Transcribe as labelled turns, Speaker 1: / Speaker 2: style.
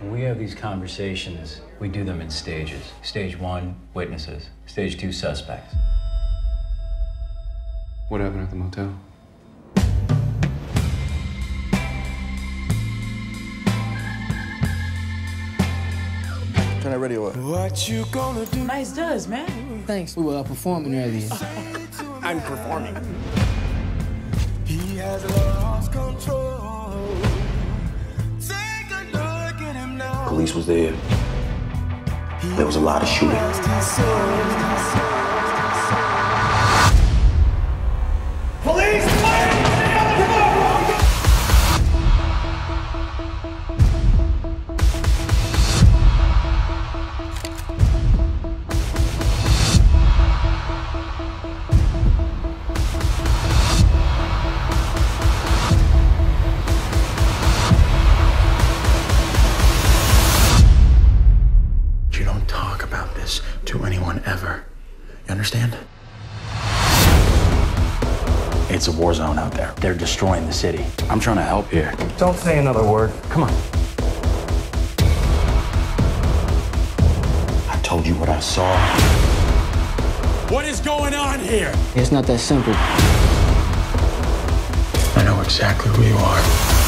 Speaker 1: When we have these conversations, we do them in stages. Stage one, witnesses. Stage two, suspects.
Speaker 2: What happened at the motel?
Speaker 3: Turn that radio up.
Speaker 4: What you gonna do?
Speaker 5: Nice does, man.
Speaker 6: Thanks. We were uh, performing earlier.
Speaker 4: I'm performing. He has lost control.
Speaker 3: Police was there. There was a lot of shooting. This to anyone ever. You understand? It's a war zone out there. They're destroying the city. I'm trying to help here.
Speaker 7: Don't say another word. Come on.
Speaker 3: I told you what I saw.
Speaker 4: What is going on here?
Speaker 6: It's not that simple.
Speaker 3: I know exactly who you are.